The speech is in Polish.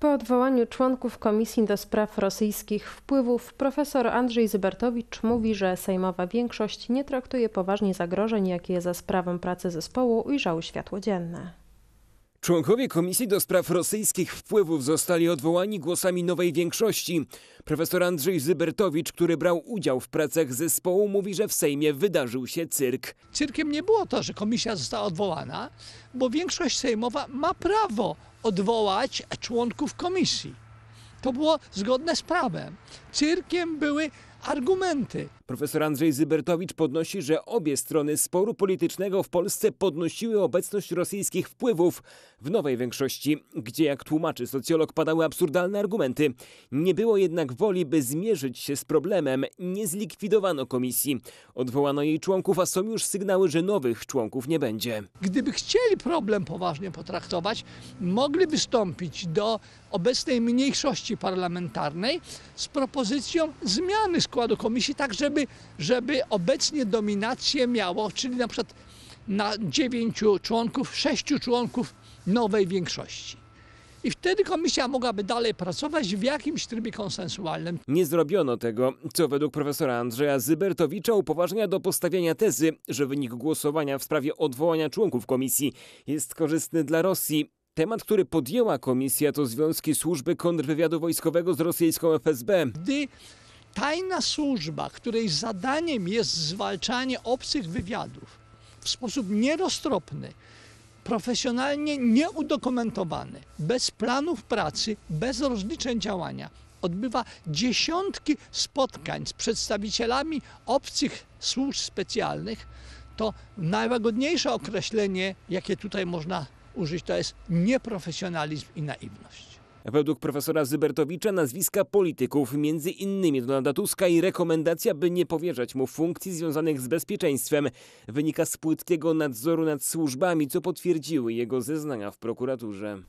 Po odwołaniu członków Komisji do Spraw Rosyjskich Wpływów profesor Andrzej Zybertowicz mówi, że sejmowa większość nie traktuje poważnie zagrożeń, jakie za sprawą pracy zespołu ujrzały światło dzienne. Członkowie Komisji do Spraw Rosyjskich Wpływów zostali odwołani głosami nowej większości. Profesor Andrzej Zybertowicz, który brał udział w pracach zespołu, mówi, że w Sejmie wydarzył się cyrk. Cyrkiem nie było to, że komisja została odwołana, bo większość sejmowa ma prawo odwołać członków komisji. To było zgodne z prawem. Cyrkiem były argumenty. Profesor Andrzej Zybertowicz podnosi, że obie strony sporu politycznego w Polsce podnosiły obecność rosyjskich wpływów w nowej większości, gdzie, jak tłumaczy socjolog, padały absurdalne argumenty. Nie było jednak woli, by zmierzyć się z problemem. Nie zlikwidowano komisji. Odwołano jej członków, a są już sygnały, że nowych członków nie będzie. Gdyby chcieli problem poważnie potraktować, mogli wystąpić do obecnej mniejszości parlamentarnej z propozycją zmiany składu komisji, tak żeby, żeby obecnie dominację miało, czyli na przykład na dziewięciu członków, sześciu członków nowej większości. I wtedy komisja mogłaby dalej pracować w jakimś trybie konsensualnym. Nie zrobiono tego, co według profesora Andrzeja Zybertowicza upoważnia do postawienia tezy, że wynik głosowania w sprawie odwołania członków komisji jest korzystny dla Rosji. Temat, który podjęła komisja, to związki służby kontrwywiadu wojskowego z rosyjską FSB. Gdy tajna służba, której zadaniem jest zwalczanie obcych wywiadów w sposób nieroztropny, profesjonalnie nieudokumentowany, bez planów pracy, bez rozliczeń działania, odbywa dziesiątki spotkań z przedstawicielami obcych służb specjalnych, to najłagodniejsze określenie, jakie tutaj można użyć, to jest nieprofesjonalizm i naiwność. Według profesora Zybertowicza nazwiska polityków, między innymi Donalda Tuska i rekomendacja, by nie powierzać mu funkcji związanych z bezpieczeństwem, wynika z płytkiego nadzoru nad służbami, co potwierdziły jego zeznania w prokuraturze.